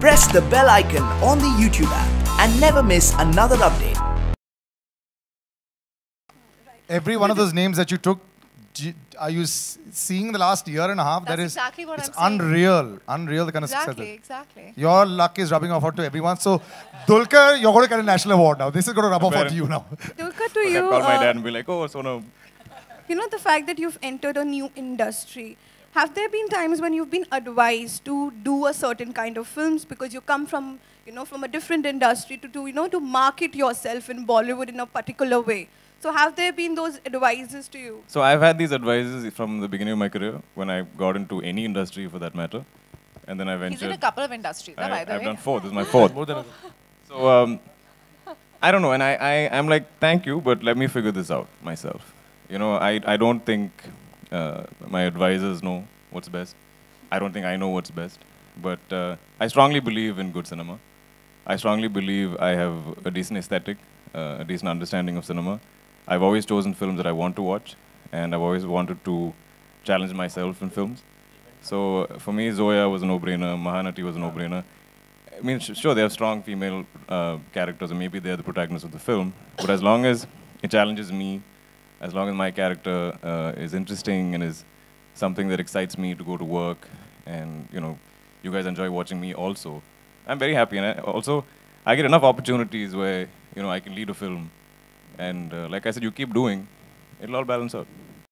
Press the bell icon on the YouTube app and never miss another update. Every one of those names that you took, are you seeing the last year and a half? that That's exactly what it's I'm saying. unreal, unreal the kind of Exactly, success. exactly. exactly. Your luck is rubbing off onto everyone. So, Dulquer, you're going to get a national award now. This is going to rub off Fair onto you now. Dulquer, to you. I'd you, call my uh, dad and be like, oh, so Sonam, you know the fact that you've entered a new industry have there been times when you've been advised to do a certain kind of films because you come from you know from a different industry to, to you know to market yourself in bollywood in a particular way so have there been those advices to you So I've had these advices from the beginning of my career when I got into any industry for that matter. And then I ventured. He's in a couple of industries, I, by the I've way. done four. This is my fourth. More than So um, I don't know, and I, I I'm like, thank you, but let me figure this out myself. You know, I I don't think uh, my advisors know what's best. I don't think I know what's best. But uh, I strongly believe in good cinema. I strongly believe I have a decent aesthetic, uh, a decent understanding of cinema. I've always chosen films that I want to watch, and I've always wanted to challenge myself in films. So for me, Zoya was a no-brainer. Mahanati was a no-brainer. I mean, sure, they have strong female uh, characters, and maybe they're the protagonists of the film. But as long as it challenges me, as long as my character uh, is interesting and is something that excites me to go to work, and you know, you guys enjoy watching me also, I'm very happy. And I, also, I get enough opportunities where you know I can lead a film, and uh, like I said, you keep doing, it'll all balance out.